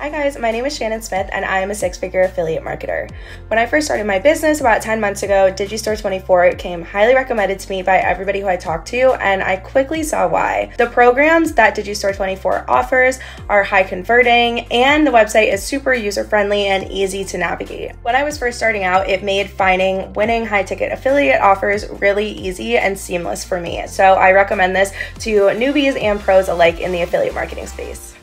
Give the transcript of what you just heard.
Hi guys, my name is Shannon Smith and I am a six figure affiliate marketer. When I first started my business about 10 months ago, Digistore24 came highly recommended to me by everybody who I talked to, and I quickly saw why. The programs that Digistore24 offers are high converting, and the website is super user friendly and easy to navigate. When I was first starting out, it made finding winning high ticket affiliate offers really easy and seamless for me. So I recommend this to newbies and pros alike in the affiliate marketing space.